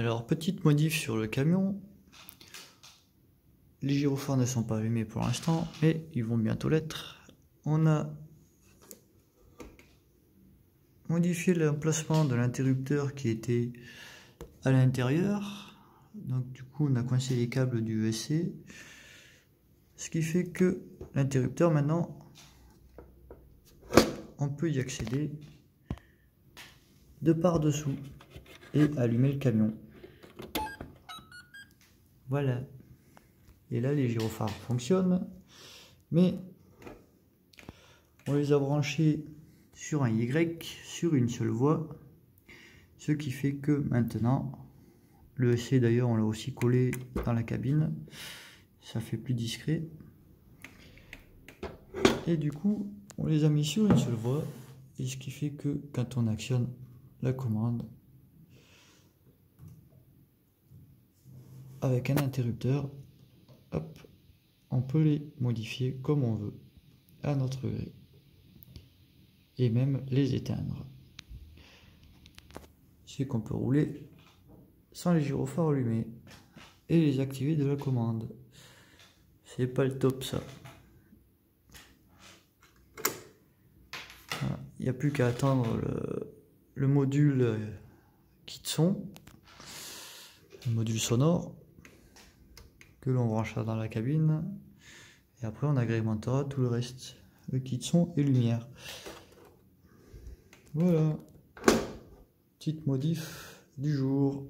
Alors, petite modif sur le camion. Les gyrophares ne sont pas allumés pour l'instant, mais ils vont bientôt l'être. On a modifié l'emplacement de l'interrupteur qui était à l'intérieur. Donc du coup, on a coincé les câbles du ESC. Ce qui fait que l'interrupteur maintenant, on peut y accéder de par dessous et allumer le camion. Voilà. Et là, les gyrophares fonctionnent, mais on les a branchés sur un Y, sur une seule voie, ce qui fait que maintenant, le SC d'ailleurs, on l'a aussi collé dans la cabine, ça fait plus discret. Et du coup, on les a mis sur une seule voie, et ce qui fait que quand on actionne la commande, avec un interrupteur, hop, on peut les modifier comme on veut à notre gré et même les éteindre. C'est qu'on peut rouler sans les gyrophares allumés et les activer de la commande. C'est pas le top ça. Il n'y a plus qu'à attendre le, le module kit son, le module sonore que l'on branchera dans la cabine. Et après, on agrémentera tout le reste, le kit son et lumière. Voilà, petite modif du jour.